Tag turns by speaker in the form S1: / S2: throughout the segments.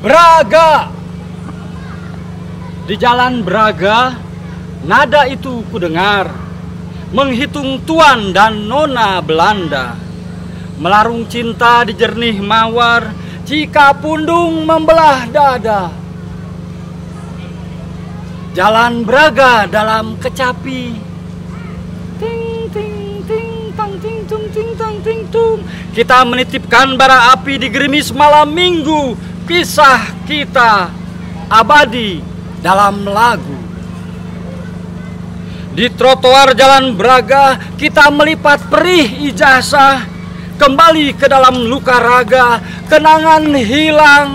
S1: Braga. Di jalan Braga, nada itu kudengar menghitung tuan dan nona Belanda. Melarung cinta di jernih mawar, jika pundung membelah dada. Jalan Braga dalam kecapi. Ting ting ting tang ting tung ting tang ting tung. Kita menitipkan bara api di gerimis malam minggu. Kisah kita abadi dalam lagu. Di trotoar Jalan Braga kita melipat perih ijazah kembali ke dalam luka raga kenangan hilang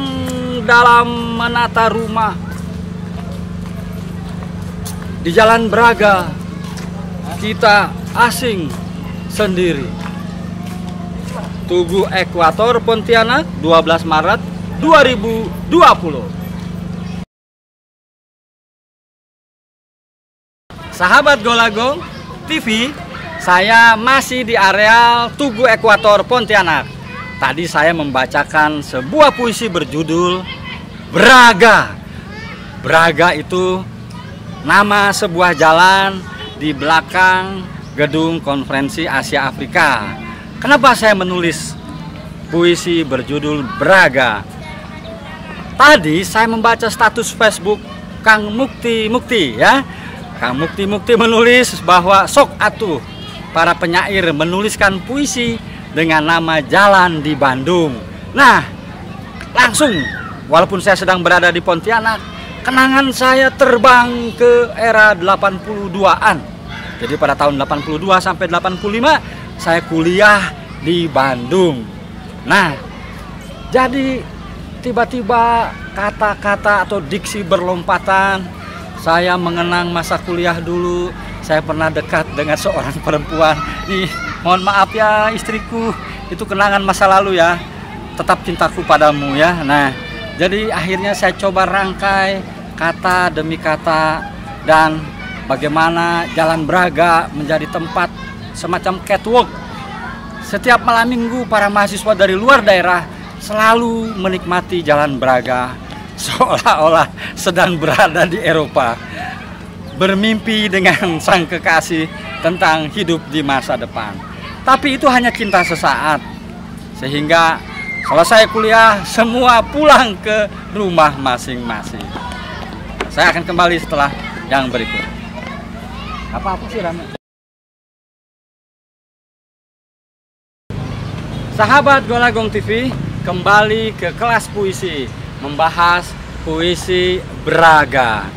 S1: dalam menata rumah di Jalan Braga kita asing sendiri Tugu Ekuator Pontianak 12 Maret 2020 Sahabat Golagong TV, saya masih di areal Tugu Ekuator Pontianak. Tadi saya membacakan sebuah puisi berjudul Braga. Braga itu nama sebuah jalan di belakang gedung konferensi Asia Afrika. Kenapa saya menulis puisi berjudul Braga? Tadi saya membaca status Facebook Kang Mukti Mukti ya Kang Mukti Mukti menulis bahwa sok atuh para penyair menuliskan puisi dengan nama Jalan di Bandung. Nah, langsung walaupun saya sedang berada di Pontianak, kenangan saya terbang ke era 82-an. Jadi pada tahun 82 sampai 85 saya kuliah di Bandung. Nah, jadi tiba-tiba kata-kata atau diksi berlompatan saya mengenang masa kuliah dulu. Saya pernah dekat dengan seorang perempuan. Nih, mohon maaf ya istriku. Itu kenangan masa lalu ya. Tetap cintaku padamu ya. Nah, jadi akhirnya saya coba rangkai kata demi kata dan bagaimana Jalan Braga menjadi tempat semacam catwalk. Setiap malam minggu para mahasiswa dari luar daerah selalu menikmati Jalan Braga seolah-olah sedang berada di Eropa bermimpi dengan sang kekasih tentang hidup di masa depan. Tapi itu hanya cinta sesaat sehingga selesai kuliah semua pulang ke rumah masing-masing. Saya akan kembali setelah yang berikut. Apa apa sih Rame? Sahabat Golagong TV kembali ke kelas puisi membahas puisi Braga.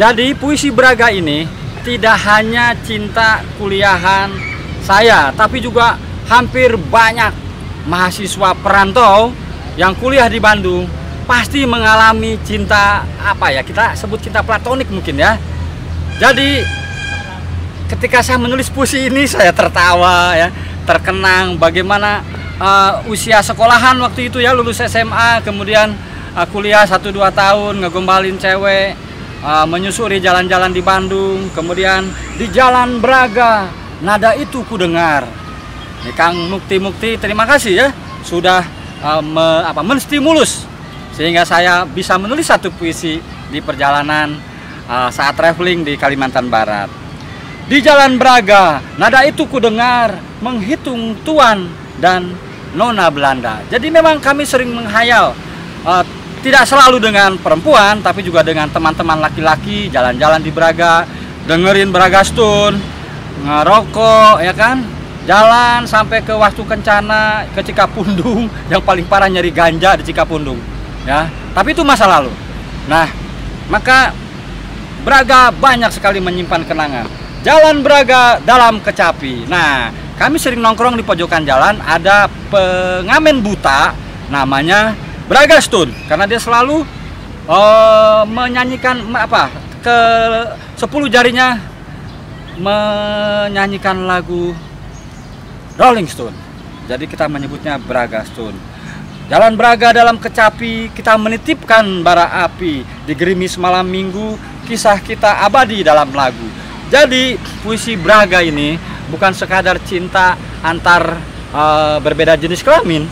S1: Jadi puisi Braga ini tidak hanya cinta kuliahan saya, tapi juga hampir banyak mahasiswa perantau yang kuliah di Bandung pasti mengalami cinta apa ya kita sebut cinta platonik mungkin ya. Jadi ketika saya menulis puisi ini saya tertawa ya, terkenang bagaimana uh, usia sekolahan waktu itu ya lulus SMA kemudian uh, kuliah 1-2 tahun ngegombalin cewek uh, menyusuri jalan-jalan di Bandung kemudian di jalan Braga. Nada itu ku dengar. Nih Kang Mukti Mukti terima kasih ya sudah uh, me, apa menstimulus sehingga saya bisa menulis satu puisi di perjalanan uh, saat traveling di Kalimantan Barat. Di Jalan Braga, nada itu ku dengar menghitung tuan dan nona Belanda. Jadi memang kami sering menghayal uh, tidak selalu dengan perempuan tapi juga dengan teman-teman laki-laki jalan-jalan di Braga dengerin Braga Stone ngerokok ya kan? Jalan sampai ke Wastu Kencana ke Cikapundung yang paling parah nyari ganja di Cikapundung ya. Tapi itu masa lalu. Nah maka Braga banyak sekali menyimpan kenangan. Jalan Braga dalam kecapi. Nah kami sering nongkrong di pojokan jalan ada pengamen buta namanya Braga Stone karena dia selalu uh, menyanyikan apa ke 10 jarinya menyanyikan lagu Rolling Stone. Jadi kita menyebutnya Braga Stone. Jalan Braga dalam kecapi kita menitipkan bara api di gerimis malam minggu kisah kita abadi dalam lagu. Jadi puisi Braga ini bukan sekadar cinta antar uh, berbeda jenis kelamin,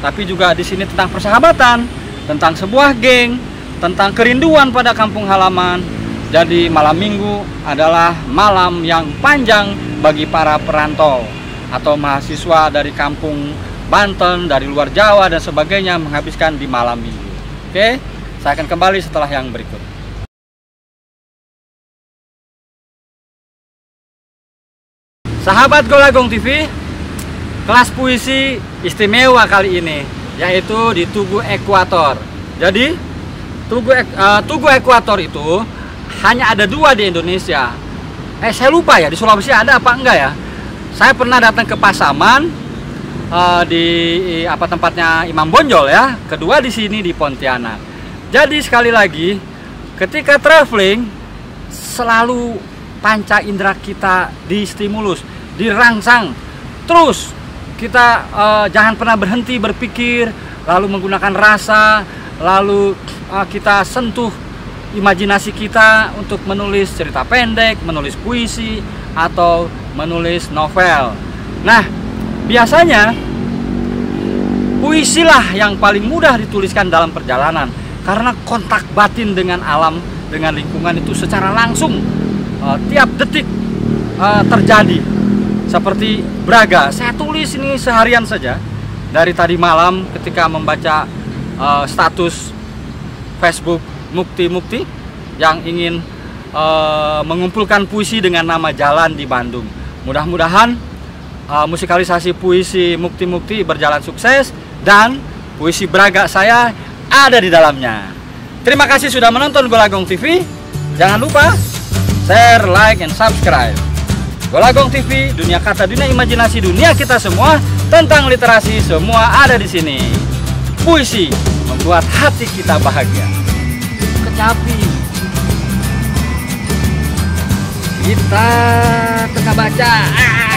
S1: tapi juga di sini tentang persahabatan, tentang sebuah geng, tentang kerinduan pada kampung halaman. Jadi malam minggu adalah malam yang panjang bagi para perantau atau mahasiswa dari kampung Banten, dari luar Jawa dan sebagainya menghabiskan di malam minggu. Oke, saya akan kembali setelah yang berikut. Sahabat Golagong TV, kelas puisi istimewa kali ini yaitu di Tugu Ekuator. Jadi Tugu uh, Tugu Ekuator itu hanya ada dua di Indonesia. Eh saya lupa ya di Sulawesi ada apa enggak ya? Saya pernah datang ke Pasaman uh, di apa tempatnya Imam Bonjol ya. Kedua di sini di Pontianak. Jadi sekali lagi ketika traveling selalu panca indera kita di stimulus dirangsang terus kita uh, jangan pernah berhenti berpikir lalu menggunakan rasa lalu uh, kita sentuh imajinasi kita untuk menulis cerita pendek, menulis puisi atau menulis novel. Nah, biasanya puisilah yang paling mudah dituliskan dalam perjalanan karena kontak batin dengan alam, dengan lingkungan itu secara langsung uh, tiap detik uh, terjadi seperti Braga. Saya tulis ini seharian saja dari tadi malam ketika membaca uh, status Facebook Mukti Mukti yang ingin uh, mengumpulkan puisi dengan nama Jalan di Bandung. Mudah-mudahan uh, musikalisasi puisi Mukti Mukti berjalan sukses dan puisi Braga saya ada di dalamnya. Terima kasih sudah menonton Golagong TV. Jangan lupa share, like, and subscribe. Golagong TV, dunia kata, dunia imajinasi, dunia kita semua tentang literasi semua ada di sini. Puisi membuat hati kita bahagia. Kecapi. Kita tengah baca. Ah.